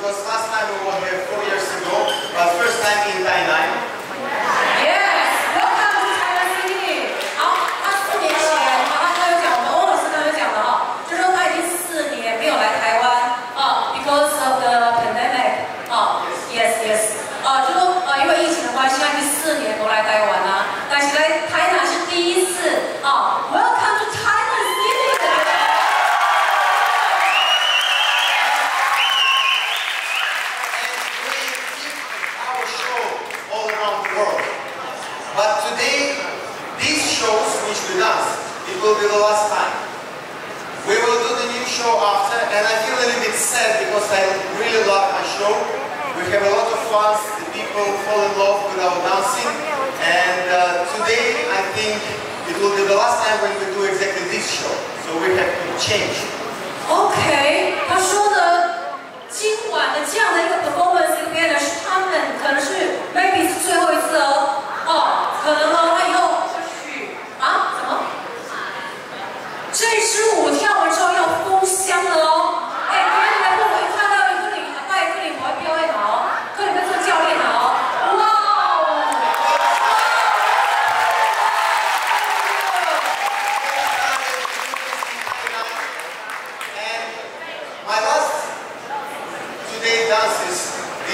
Because last time we were here bit sad because I really love my show. We have a lot of fun. the people fall in love with our dancing. And uh, today, I think it will be the last time when we do exactly this show. So we have to change. Okay.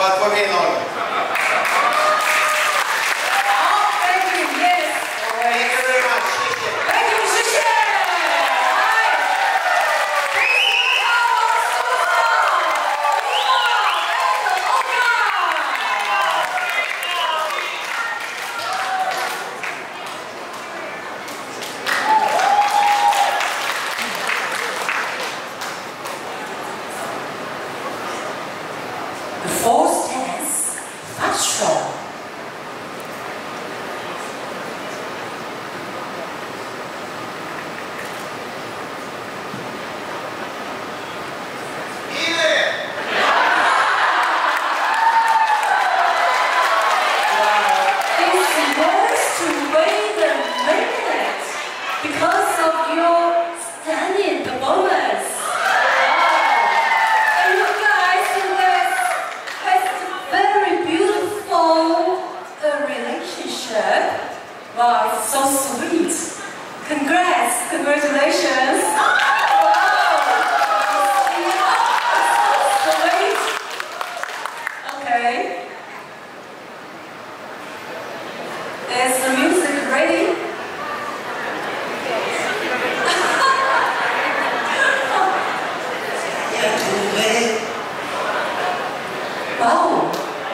But for me, Lord.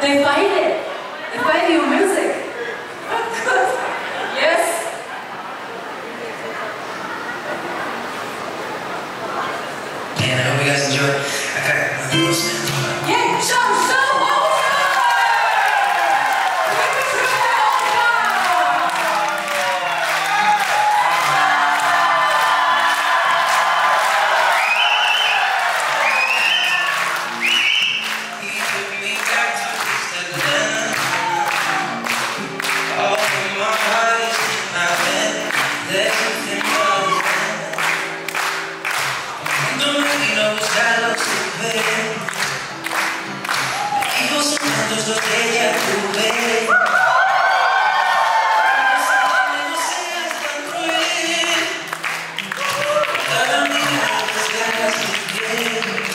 They find it. They find your music. yes. And I hope you guys enjoy. I got Amen.